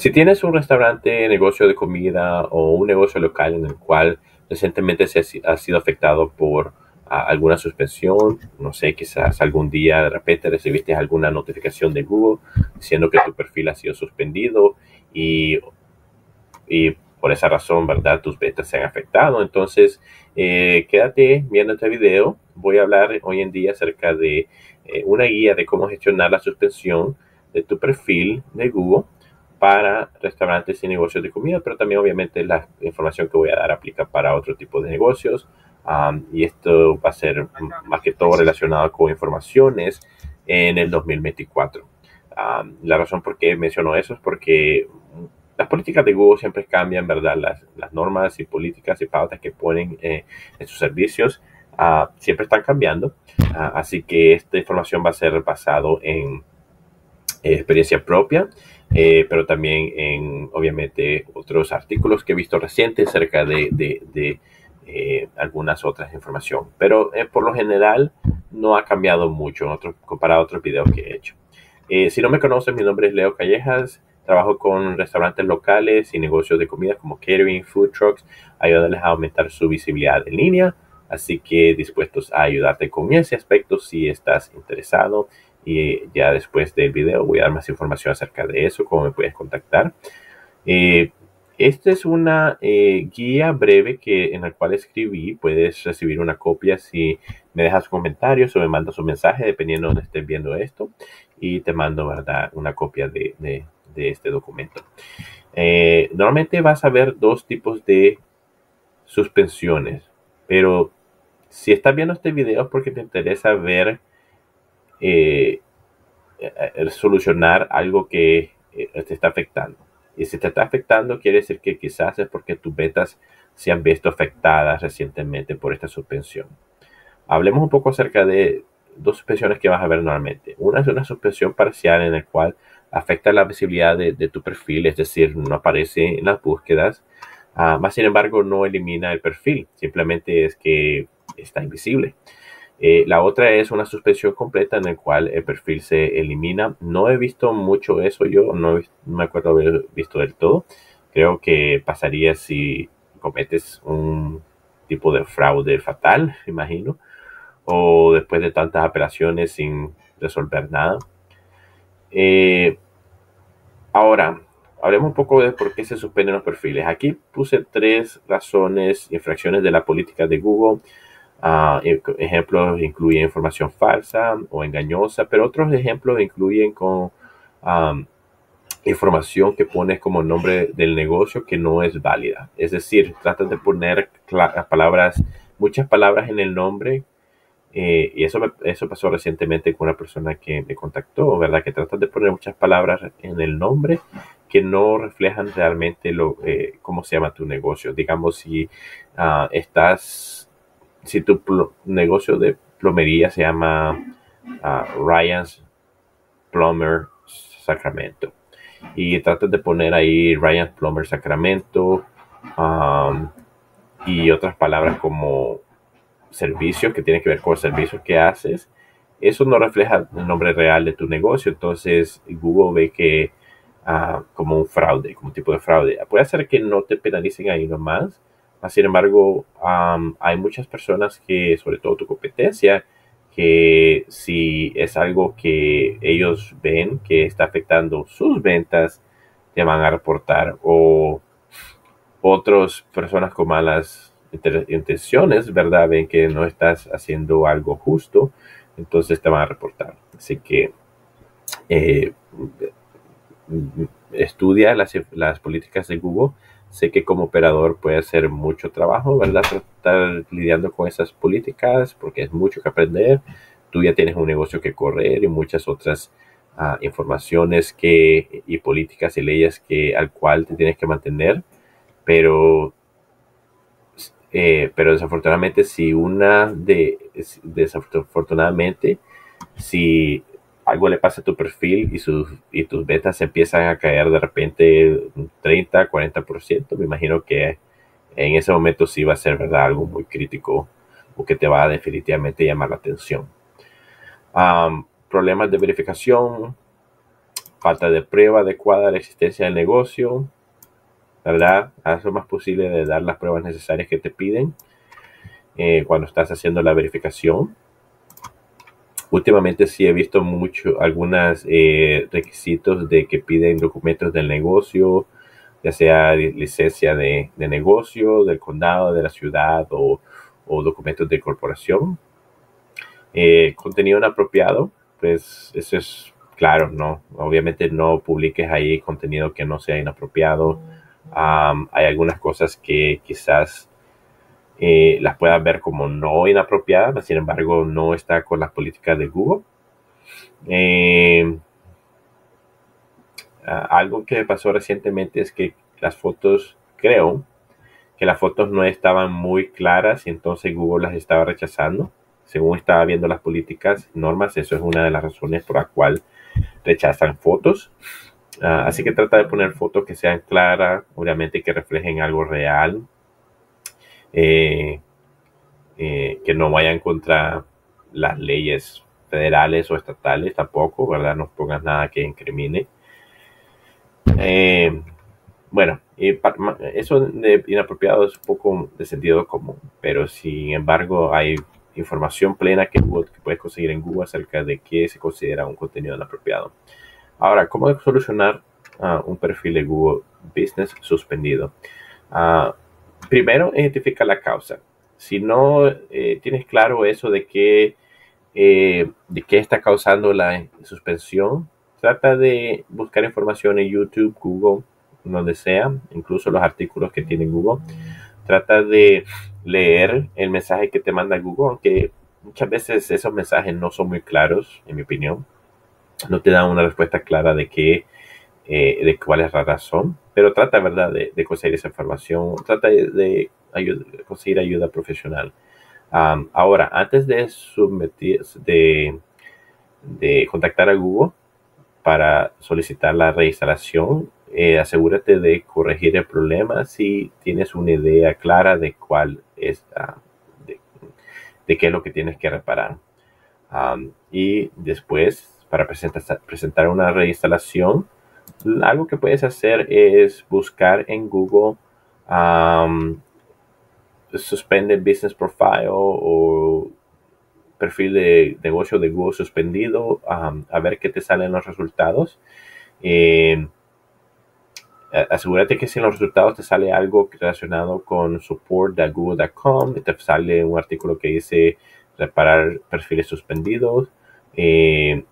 Si tienes un restaurante, negocio de comida o un negocio local en el cual recientemente se ha sido afectado por alguna suspensión, no sé, quizás algún día de repente recibiste alguna notificación de Google diciendo que tu perfil ha sido suspendido y, por esa razón, ¿verdad? Tus ventas se han afectado. Entonces, eh, quédate viendo este video. Voy a hablar hoy en día acerca de eh, una guía de cómo gestionar la suspensión de tu perfil de Google para restaurantes y negocios de comida, pero también obviamente la información que voy a dar aplica para otro tipo de negocios. y esto va a ser más que todo relacionado con informaciones en el 2024. la razón por qué menciono eso es porque las políticas de Google siempre cambian, ¿verdad? Las, las normas y políticas y pautas que ponen eh, en sus servicios uh, siempre están cambiando. Uh, así que esta información va a ser basado en eh, experiencia propia, eh, pero también en, obviamente, otros artículos que he visto recientes acerca de, de, de eh, algunas otras información. Pero por lo general no ha cambiado mucho otro, comparado a otros videos que he hecho. si no me conocen, mi nombre es Leo Callejas. Trabajo con restaurantes locales y negocios de comida como catering, food trucks, ayudarles a aumentar su visibilidad en línea. Así que dispuestos a ayudarte con ese aspecto si estás interesado. Y ya después del video voy a dar más información acerca de eso, cómo me puedes contactar. Eh, esta es una eh, guía breve que, en la cual escribí. Puedes recibir una copia si me dejas comentarios o me mandas un mensaje, dependiendo de donde estés viendo esto. Y te mando, ¿verdad?, una copia de, de este documento. Eh, normalmente vas a ver dos tipos de suspensiones, pero si estás viendo este video es porque te interesa ver eh, eh, solucionar algo que te está afectando. Y si te está afectando, quiere decir que quizás es porque tus ventas se han visto afectadas recientemente por esta suspensión. Hablemos un poco acerca de dos suspensiones que vas a ver normalmente. Una es una suspensión parcial en la cual afecta la visibilidad de, tu perfil, es decir, no aparece en las búsquedas, uh, más sin embargo no elimina el perfil, simplemente es que está invisible. Eh, la otra es una suspensión completa en la cual el perfil se elimina. No he visto mucho eso yo, no, me acuerdo haber visto del todo. Creo que pasaría si cometes un tipo de fraude fatal, imagino, o después de tantas operaciones sin resolver nada. Eh, ahora, hablemos un poco de por qué se suspenden los perfiles. Aquí puse tres razones, infracciones de la política de Google. Uh, ejemplos incluyen información falsa o engañosa, pero otros ejemplos incluyen con información que pones como nombre del negocio que no es válida. Es decir, tratan de poner palabras, muchas palabras en el nombre eh, y eso, eso pasó recientemente con una persona que me contactó, ¿verdad? Que tratan de poner muchas palabras en el nombre que no reflejan realmente lo, eh, cómo se llama tu negocio. Digamos, si uh, estás, si tu negocio de plomería se llama uh, Ryan's Plumber Sacramento y tratas de poner ahí Ryan's Plumber Sacramento um, y otras palabras como servicio que tiene que ver con el servicio que haces, eso no refleja el nombre real de tu negocio. Entonces Google ve que ah, como un fraude, como un tipo de fraude. Puede ser que no te penalicen ahí nomás. Sin embargo, hay muchas personas que, sobre todo tu competencia, que si es algo que ellos ven que está afectando sus ventas, te van a reportar o otras personas con malas intenciones, ¿verdad? Ven que no estás haciendo algo justo, entonces te van a reportar. Así que eh, estudia las, las, políticas de Google. Sé que como operador puede hacer mucho trabajo, ¿verdad? Estar lidiando con esas políticas porque es mucho que aprender. Tú ya tienes un negocio que correr y muchas otras uh, informaciones que, y políticas y leyes que, al cual te tienes que mantener. Pero eh, pero desafortunadamente, si una de, desafortunadamente, si algo le pasa a tu perfil y, sus, y tus betas empiezan a caer de repente 30, 40%, me imagino que en ese momento sí va a ser verdad algo muy crítico o que te va a definitivamente llamar la atención. problemas de verificación. falta de prueba adecuada de la existencia del negocio, ¿verdad? Haz lo más posible de dar las pruebas necesarias que te piden eh, cuando estás haciendo la verificación. Últimamente sí he visto mucho, algunos eh, requisitos de que piden documentos del negocio, ya sea licencia de, negocio, del condado, de la ciudad o, documentos de corporación. Eh, contenido inapropiado, pues eso es claro, ¿no? Obviamente no publiques ahí contenido que no sea inapropiado. hay algunas cosas que quizás eh, las puedas ver como no inapropiadas, sin embargo no está con las políticas de Google. Eh, algo que pasó recientemente es que las fotos, creo que las fotos no estaban muy claras y entonces Google las estaba rechazando. Según estaba viendo las políticas, normas, eso es una de las razones por la cual rechazan fotos. Ah, así que trata de poner fotos que sean claras, obviamente que reflejen algo real, eh, eh, que no vayan contra las leyes federales o estatales tampoco, ¿verdad? No pongas nada que incrimine. Eh, bueno, eso de inapropiado es un poco de sentido común, pero sin embargo hay información plena que, puedes conseguir en Google acerca de qué se considera un contenido inapropiado. Ahora, ¿cómo solucionar ah, un perfil de Google Business suspendido? Uh, primero identifica la causa. Si no eh, tienes claro eso de qué, eh, de qué está causando la suspensión, trata de buscar información en YouTube, Google, donde sea, incluso los artículos que tiene Google. Trata de leer el mensaje que te manda Google, aunque muchas veces esos mensajes no son muy claros, en mi opinión. No te dan una respuesta clara de qué, eh, de cuál es la razón pero trata, ¿verdad?, de, conseguir esa información, trata de, conseguir ayuda profesional. ahora, antes de, de, contactar a Google para solicitar la reinstalación, eh, asegúrate de corregir el problema si tienes una idea clara de cuál es, ah, de, qué es lo que tienes que reparar. y después, para presentar una reinstalación, algo que puedes hacer es buscar en Google um, Suspended Business Profile o perfil de negocio de Google suspendido, a ver qué te salen los resultados. Eh, asegúrate que si en los resultados te sale algo relacionado con support.google.com, te sale un artículo que dice reparar perfiles suspendidos. Eh,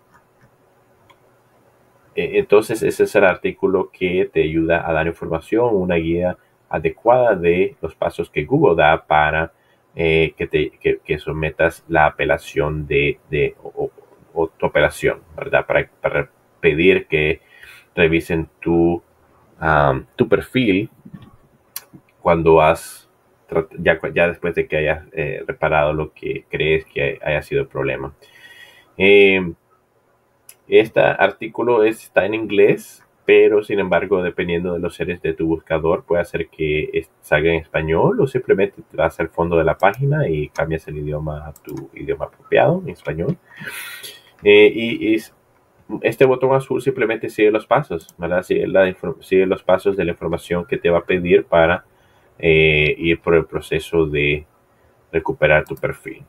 entonces, ese es el artículo que te ayuda a dar información, una guía adecuada de los pasos que Google da para eh, que, te, sometas la apelación de, tu operación, ¿verdad? Para, pedir que revisen tu, tu perfil cuando has, ya, ya después de que hayas eh, reparado lo que crees que haya sido el problema. Eh, este artículo está en inglés, pero sin embargo, dependiendo de los seres de tu buscador, puede hacer que salga en español o simplemente te vas al fondo de la página y cambias el idioma a tu idioma apropiado, en español. Eh, y, este botón azul simplemente sigue los pasos, ¿verdad? Sigue, los pasos de la información que te va a pedir para eh, ir por el proceso de recuperar tu perfil.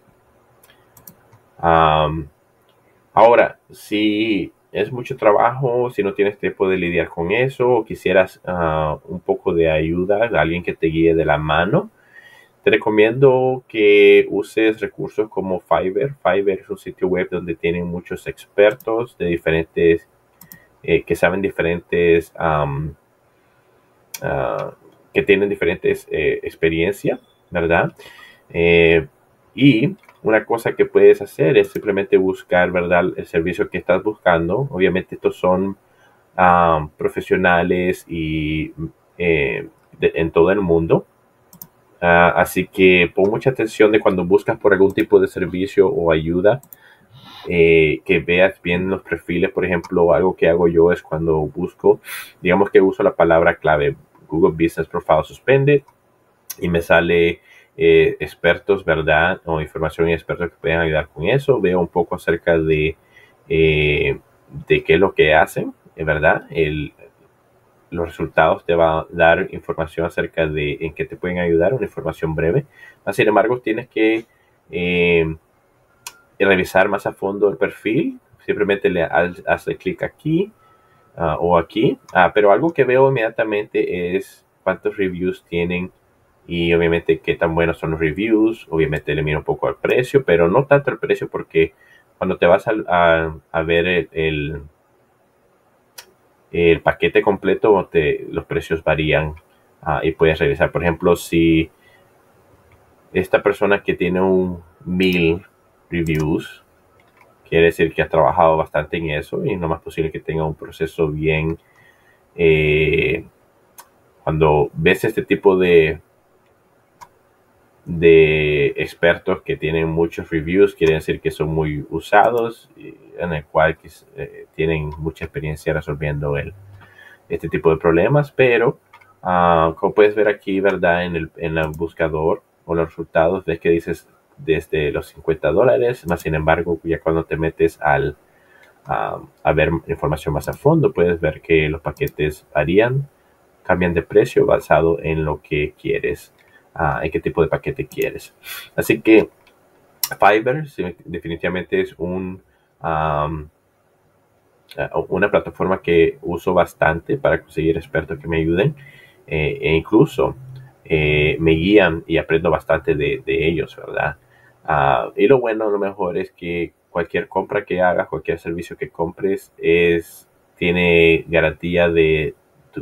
Ahora, si es mucho trabajo, si no tienes tiempo de lidiar con eso o quisieras ah, un poco de ayuda, alguien que te guíe de la mano, te recomiendo que uses recursos como Fiverr. Fiverr es un sitio web donde tienen muchos expertos de diferentes, eh, que saben diferentes, ah, que tienen diferentes eh, experiencias, ¿verdad? Eh, y una cosa que puedes hacer es simplemente buscar, ¿verdad?, el servicio que estás buscando. Obviamente estos son ah, profesionales y eh, en todo el mundo. Ah, así que pon mucha atención de cuando buscas por algún tipo de servicio o ayuda, eh, que veas bien los perfiles. Por ejemplo, algo que hago yo es cuando busco, digamos que uso la palabra clave Google Business Profile Suspended y me sale eh, expertos, ¿verdad? O información y expertos que pueden ayudar con eso. Veo un poco acerca de, eh, de qué es lo que hacen ¿verdad? El, los resultados te va a dar información acerca de en qué te pueden ayudar, una información breve. Sin embargo, tienes que eh, revisar más a fondo el perfil. Simplemente le hace clic aquí ah, o aquí. Ah, pero algo que veo inmediatamente es cuántos reviews tienen y obviamente qué tan buenos son los reviews. Obviamente le miro un poco al precio, pero no tanto el precio porque cuando te vas a, ver el el paquete completo, los precios varían ah, y puedes revisar. Por ejemplo, si esta persona que tiene un mil reviews, quiere decir que ha trabajado bastante en eso y no más posible que tenga un proceso bien. Eh, cuando ves este tipo de de expertos que tienen muchos reviews, quiere decir que son muy usados, en el cual eh, tienen mucha experiencia resolviendo el, este tipo de problemas, pero ah, como puedes ver aquí, ¿verdad? En el, en el buscador o los resultados, ves que dices desde los 50 dólares, más sin embargo, ya cuando te metes al, a ver información más a fondo, puedes ver que los paquetes varían, cambian de precio basado en lo que quieres en qué tipo de paquete quieres. Así que Fiverr definitivamente es un, una plataforma que uso bastante para conseguir expertos que me ayuden eh, e incluso eh, me guían y aprendo bastante de, ellos, ¿verdad? Ah, y lo bueno, lo mejor es que cualquier compra que hagas, cualquier servicio que compres, es, tiene garantía de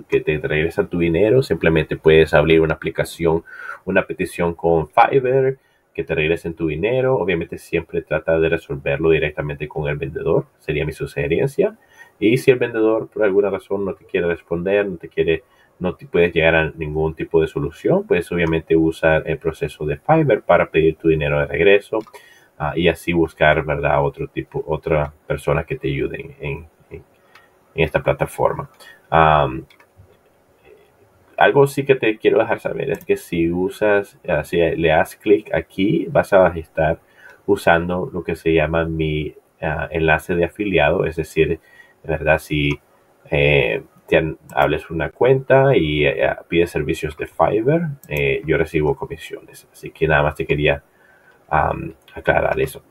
que te regresa tu dinero, simplemente puedes abrir una aplicación, una petición con Fiverr que te regresen tu dinero. Obviamente siempre trata de resolverlo directamente con el vendedor, sería mi sugerencia. Y si el vendedor por alguna razón no te quiere responder, no te quiere, no te puedes llegar a ningún tipo de solución, pues obviamente usar el proceso de Fiverr para pedir tu dinero de regreso ah, y así buscar, ¿verdad? Otro tipo, otra persona que te ayude en, en, esta plataforma algo sí que te quiero dejar saber es que si usas, si le das clic aquí, vas a estar usando lo que se llama mi ah, enlace de afiliado, es decir, verdad, si eh, te hables una cuenta y eh, pides servicios de Fiverr, eh, yo recibo comisiones. Así que nada más te quería aclarar eso.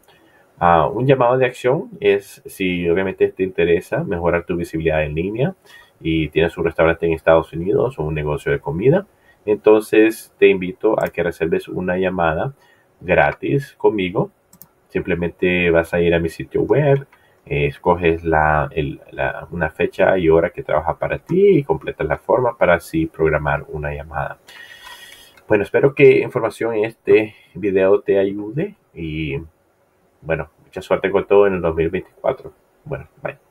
Un llamado de acción es si obviamente te interesa mejorar tu visibilidad en línea y tienes un restaurante en Estados Unidos o un negocio de comida, entonces te invito a que reserves una llamada gratis conmigo. Simplemente vas a ir a mi sitio web, escoges la, una fecha y hora que trabaja para ti y completas la forma para así programar una llamada. Bueno, espero que información en este video te ayude y bueno, mucha suerte con todo en el 2024. Bueno, bye.